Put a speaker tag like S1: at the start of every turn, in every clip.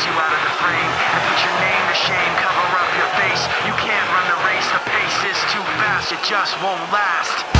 S1: takes you out of the frame and put your name to shame. Cover up your face. You can't run the race. The pace is too fast. It just won't last.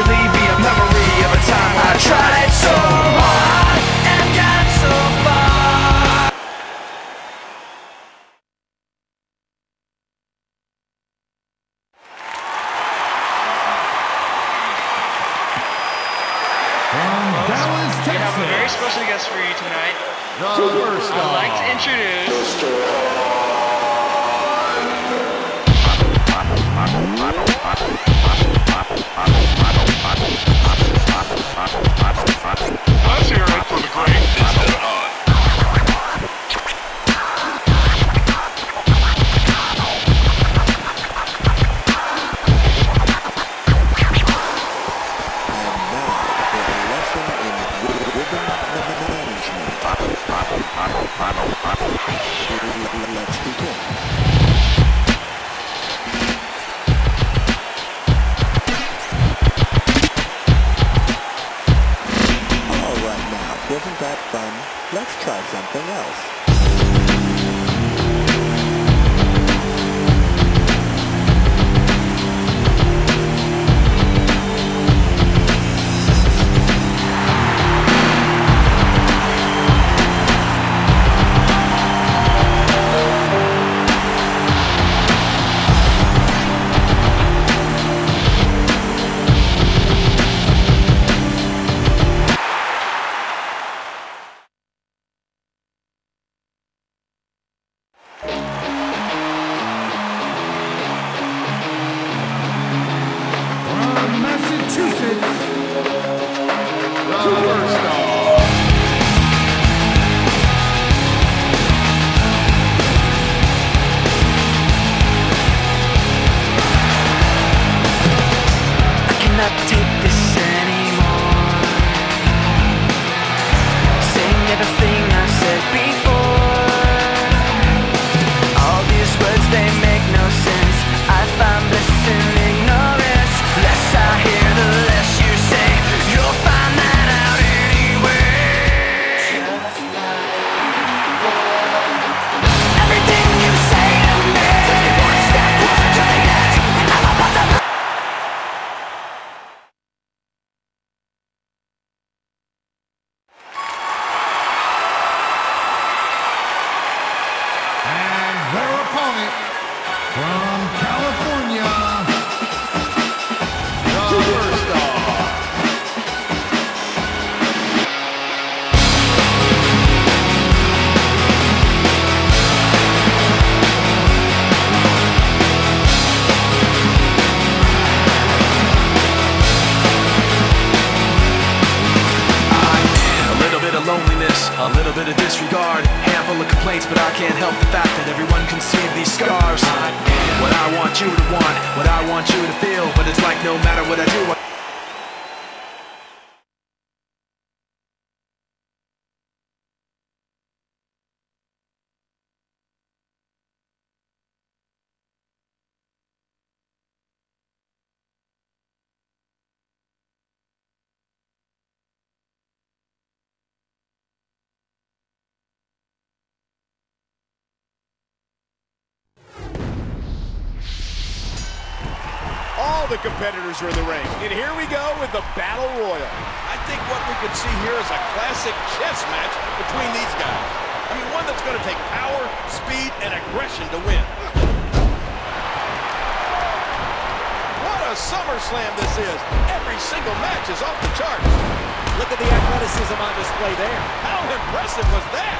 S2: eventually be a memory of a time I tried so hard and got so far.
S3: From Dallas,
S4: We have a very special guest for you tonight.
S3: Superstar.
S4: I'd like to introduce
S5: fun? Let's try something else.
S2: Bit of disregard, handful of complaints, but I can't help the fact that everyone can see these scars. What I want you to want, what I want you to feel, but it's like no matter what I do. I
S6: All the competitors are in the ring. And here we go with the Battle Royal.
S7: I think what we could see here is a classic chess match between these guys. I mean, one that's going to take power, speed, and aggression to win. What a SummerSlam this is. Every single match is off the charts.
S6: Look at the athleticism on display there.
S7: How impressive was that?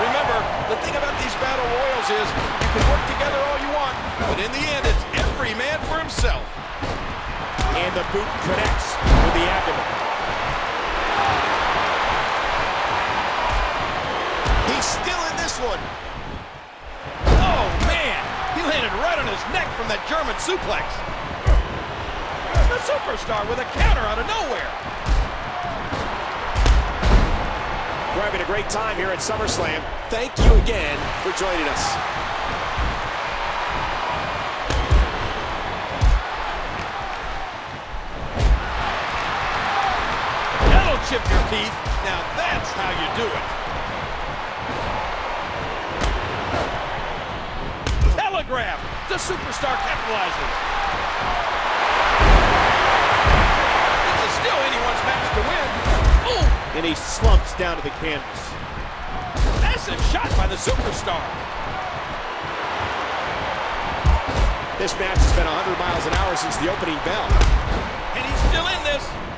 S7: Remember, the thing about these battle royals is you can work together all you want, but in the end, it's every man for himself.
S6: And the boot connects with the abdomen. He's still in this one.
S7: Oh, man! He landed right on his neck from that German suplex. The superstar with a counter out of nowhere.
S6: We're having a great time here at SummerSlam. Thank you again for joining us.
S7: Teeth. Now that's how you do it. Telegraph. The superstar capitalizes. This is still anyone's match to win. Oh,
S6: And he slumps down to the canvas.
S7: massive shot by the superstar.
S6: This match has been 100 miles an hour since the opening bell.
S7: And he's still in this.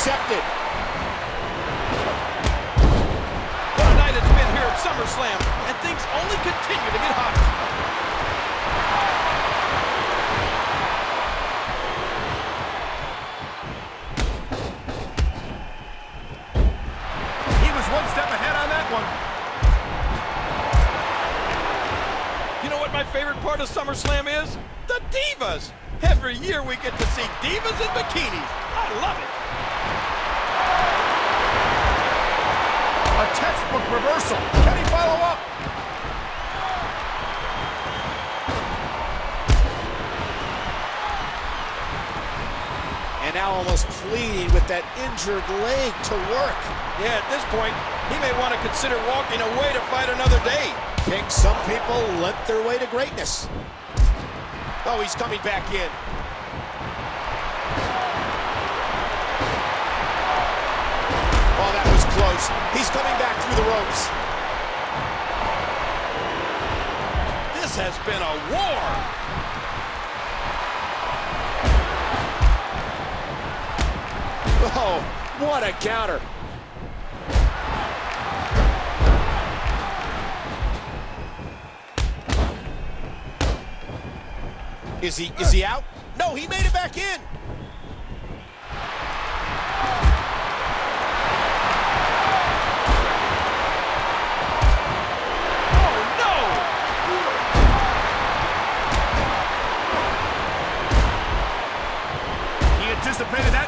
S6: Intercepted.
S7: What a night it's been here at SummerSlam. And things only continue to get hotter.
S3: He was one step ahead on that one.
S7: You know what my favorite part of SummerSlam is? The Divas. Every year we get to see Divas in bikinis. I love it.
S3: Reversal. Can he follow up?
S6: And now almost pleading with that injured leg to work.
S7: Yeah, at this point, he may want to consider walking away to fight another day.
S6: King, some people limp their way to greatness. Oh, he's coming back in. Close. He's coming back through the ropes.
S7: This has been a war.
S6: Oh, what a counter. Is he is he out? No, he made it back in.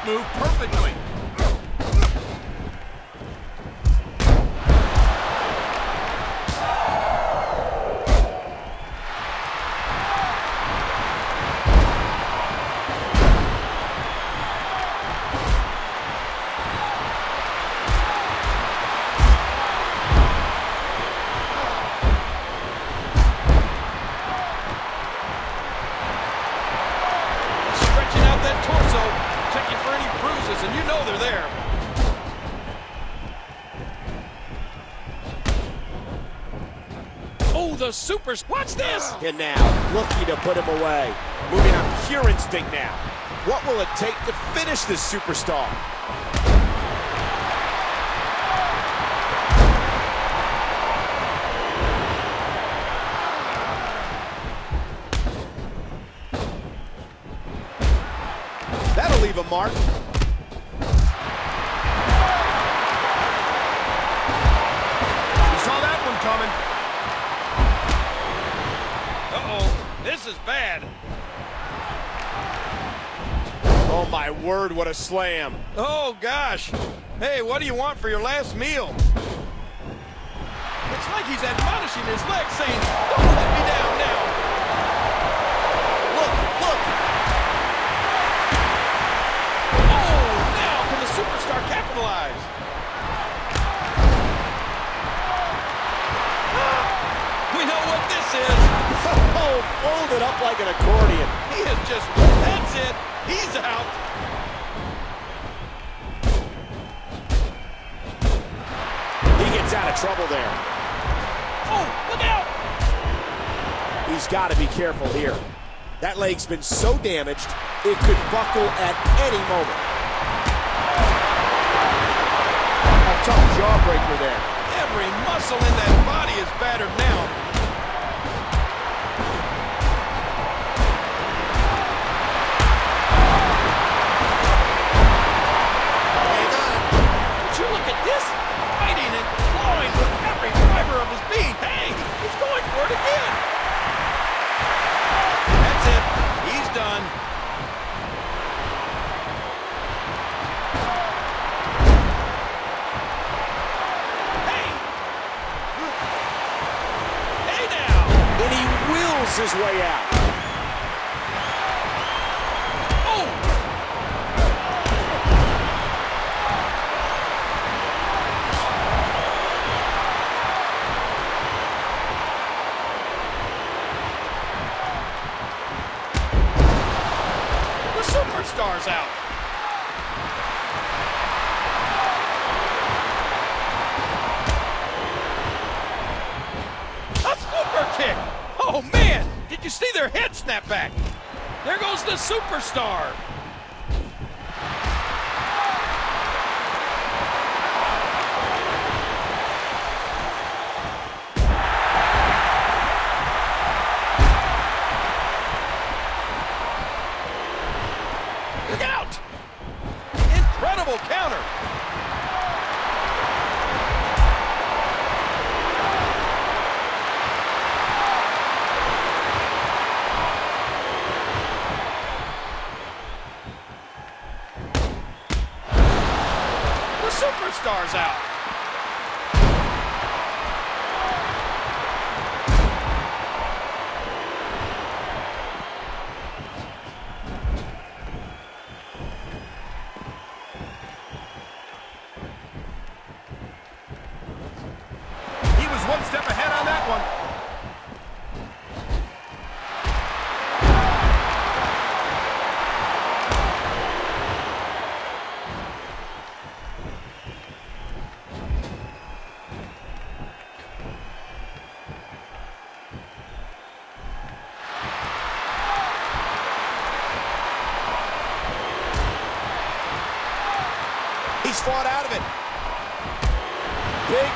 S3: Move perfectly.
S7: super. Watch this!
S6: And now, looking to put him away. Moving on pure instinct now. What will it take to finish this superstar?
S3: That'll leave a
S7: mark. This is bad.
S6: Oh my word, what a slam.
S7: Oh, gosh. Hey, what do you want for your last meal? It's like he's admonishing his leg, saying, don't let me down now.
S6: Look, look.
S7: Oh, now can the superstar capitalize?
S6: Up like an accordion.
S7: He is just, that's it. He's out.
S6: He gets out of trouble there.
S7: Oh, look out.
S6: He's got to be careful here. That leg's been so damaged, it could buckle at any moment. A tough jawbreaker there.
S7: Every muscle in that body is battered now. Superstar's out. A super kick! Oh man! Did you see their head snap back? There goes the superstar. Incredible counter.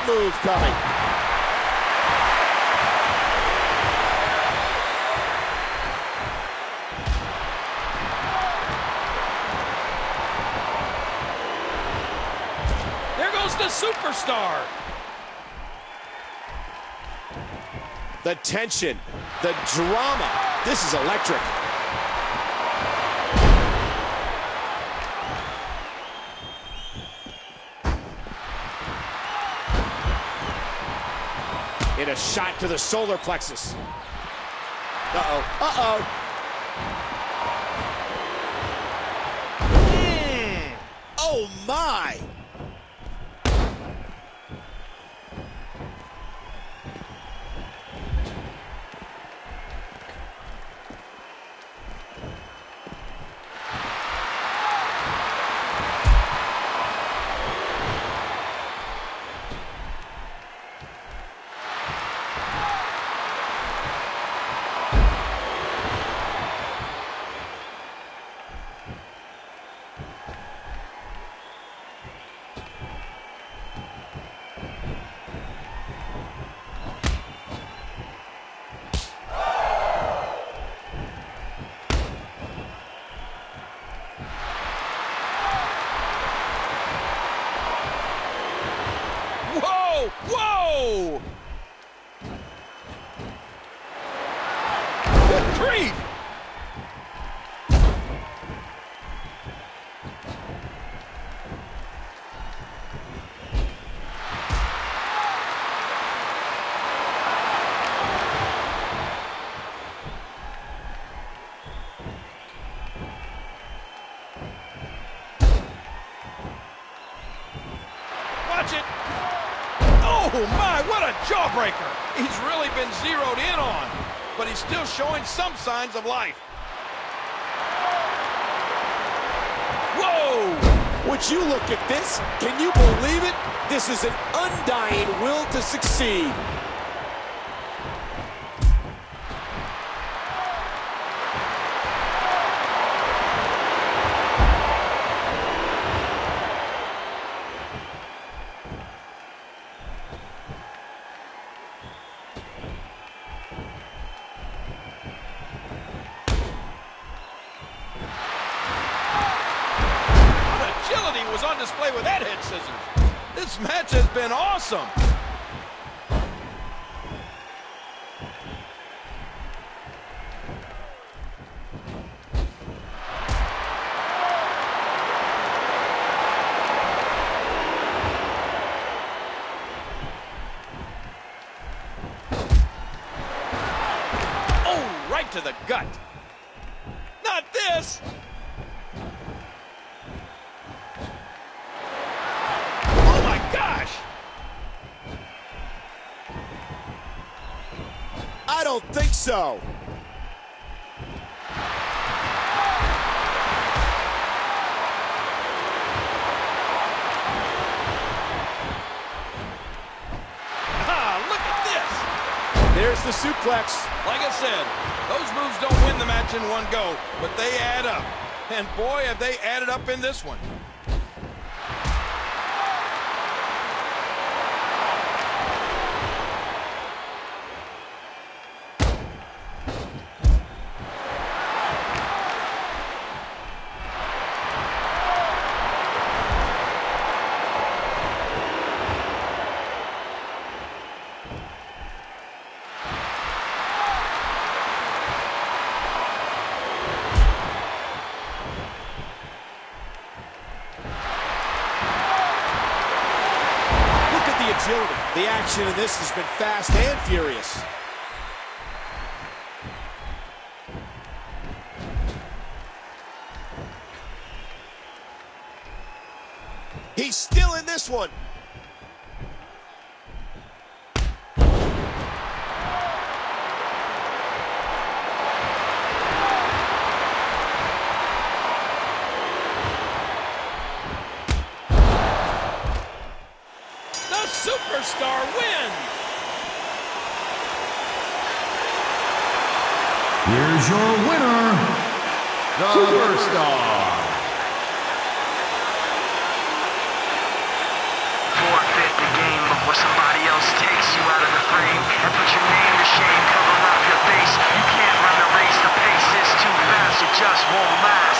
S6: Move coming.
S7: There goes the superstar.
S6: The tension, the drama. This is electric. A shot to the solar plexus. Uh-oh. Uh-oh. Mm. Oh, my.
S7: Good still showing some signs of life. Whoa!
S6: Would you look at this? Can you believe it? This is an undying will to succeed.
S7: Awesome. Oh, right to the gut. Not this. Oh my gosh!
S6: I don't think so.
S7: Ah, look at this!
S6: There's the suplex.
S7: Like I said, those moves don't win the match in one go, but they add up. And boy, have they added up in this one.
S6: The action in this has been fast and furious. He's still in this one.
S3: is your winner, the Superstar.
S1: Forfeit the game before somebody else takes you out of the frame and put your name
S2: to shame. Cover up your face. You can't run the race. The pace is too fast. It just won't last.